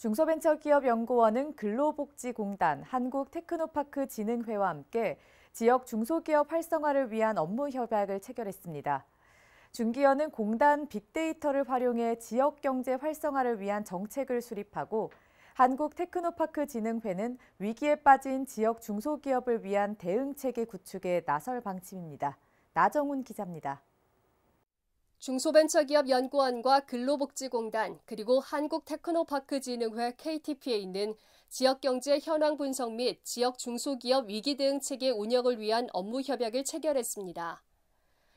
중소벤처기업연구원은 근로복지공단, 한국테크노파크 진흥회와 함께 지역 중소기업 활성화를 위한 업무 협약을 체결했습니다. 중기현은 공단 빅데이터를 활용해 지역 경제 활성화를 위한 정책을 수립하고 한국테크노파크 진흥회는 위기에 빠진 지역 중소기업을 위한 대응체계 구축에 나설 방침입니다. 나정훈 기자입니다. 중소벤처기업연구원과 근로복지공단 그리고 한국테크노파크진흥회 KTP에 있는 지역경제 현황 분석 및 지역 중소기업 위기 대응 체계 운영을 위한 업무 협약을 체결했습니다.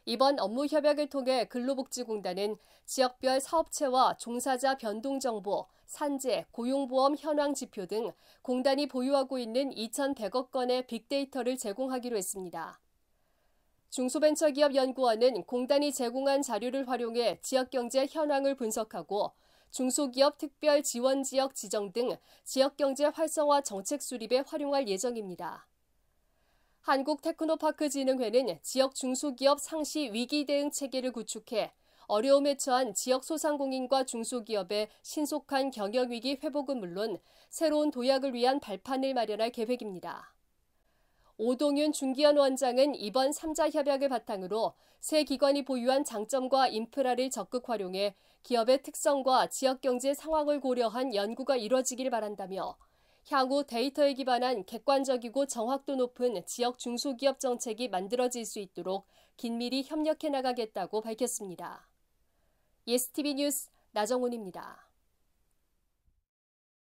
이번 업무 협약을 통해 근로복지공단은 지역별 사업체와 종사자 변동 정보, 산재, 고용보험 현황 지표 등 공단이 보유하고 있는 2,100억 건의 빅데이터를 제공하기로 했습니다. 중소벤처기업연구원은 공단이 제공한 자료를 활용해 지역경제 현황을 분석하고 중소기업 특별 지원 지역 지정 등 지역경제 활성화 정책 수립에 활용할 예정입니다. 한국테크노파크진흥회는 지역 중소기업 상시 위기 대응 체계를 구축해 어려움에 처한 지역 소상공인과 중소기업의 신속한 경영위기 회복은 물론 새로운 도약을 위한 발판을 마련할 계획입니다. 오동윤 중기연 원장은 이번 3자 협약을 바탕으로 세 기관이 보유한 장점과 인프라를 적극 활용해 기업의 특성과 지역 경제 상황을 고려한 연구가 이뤄지길 바란다며 향후 데이터에 기반한 객관적이고 정확도 높은 지역 중소기업 정책이 만들어질 수 있도록 긴밀히 협력해 나가겠다고 밝혔습니다. yestv 뉴스 나정훈입니다.